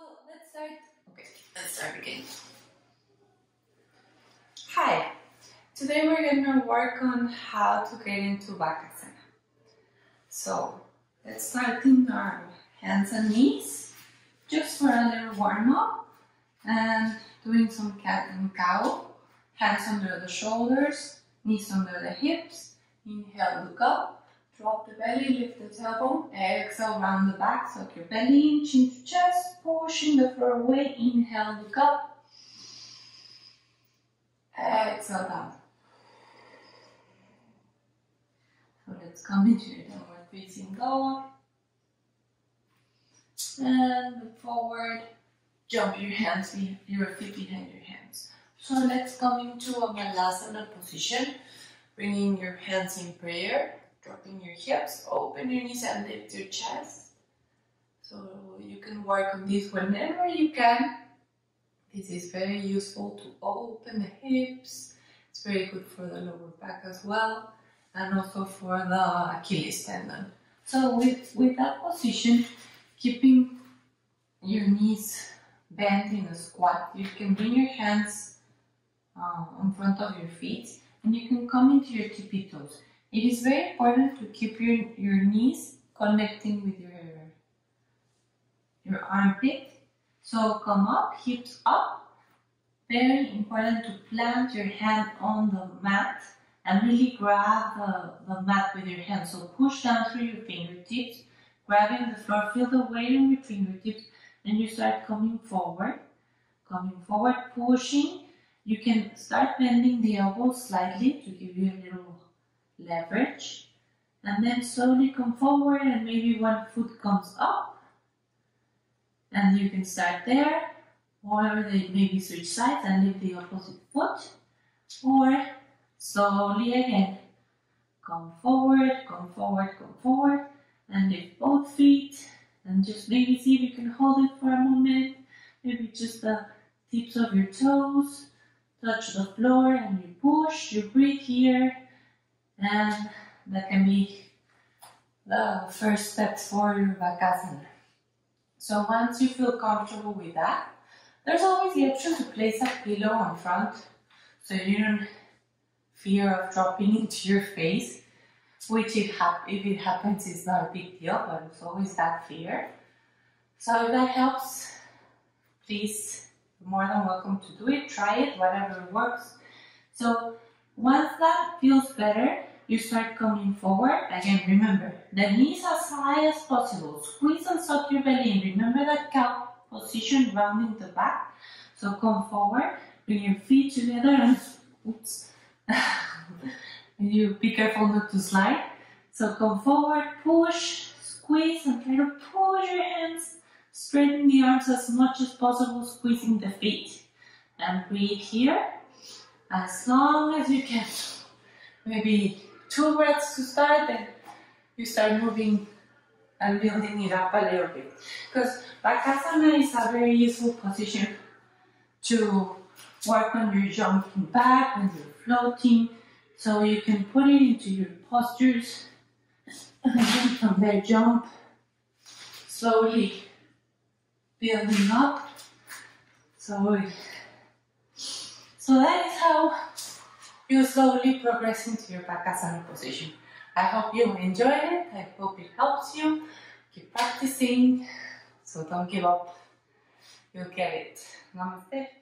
Well, let's start. Okay, let's start again. Hi, today we're gonna work on how to get into Bakasana. So, let's start in our hands and knees, just for a little warm up, and doing some cat and cow. Hands under the shoulders, knees under the hips. Inhale, look up. Drop the belly, lift the tailbone. Exhale, round the back, suck your belly in, chin to chest, pushing the floor away. Inhale, look up. Exhale, down. So let's come into your downward facing dog. And look forward. Jump your hands, your feet behind your hands. So let's come into a Malasana position, bringing your hands in prayer dropping your hips, open your knees and lift your chest. So you can work on this whenever you can. This is very useful to open the hips. It's very good for the lower back as well and also for the Achilles tendon. So with, with that position, keeping your knees bent in a squat, you can bring your hands uh, in front of your feet and you can come into your tippy toes. It is very important to keep your, your knees connecting with your, your armpit. So come up, hips up. Very important to plant your hand on the mat and really grab the, the mat with your hand. So push down through your fingertips, grabbing the floor, feel the weight on your fingertips, and you start coming forward. Coming forward, pushing. You can start bending the elbows slightly to give you a little leverage and then slowly come forward and maybe one foot comes up and you can start there or they maybe switch sides and lift the opposite foot or slowly again. Come forward come forward come forward and lift both feet and just maybe see if you can hold it for a moment. Maybe just the tips of your toes touch the floor and you push you breathe here and that can be the first steps for your Bakasana. So once you feel comfortable with that, there's always the option to place a pillow on front so you don't fear of dropping into your face, which if, if it happens is not a big deal, but it's always that fear. So if that helps, please, more than welcome to do it. Try it, whatever works. So once that feels better, you start coming forward. Again, remember, the knees as high as possible. Squeeze and suck your belly in. Remember that cow position rounding the back. So come forward, bring your feet together and oops. you be careful not to slide. So come forward, push, squeeze, and try to push your hands. Straighten the arms as much as possible, squeezing the feet. And breathe here as long as you can. Maybe two breaths to start, then you start moving and building it up a little bit. Because Bakasana is a very useful position to work on your jumping back when you're floating. So you can put it into your postures and then from there jump slowly building up. So, so that is how you slowly progress into your Bakasana position. I hope you enjoyed it. I hope it helps you. Keep practicing. So don't give up. You'll get it. Namaste.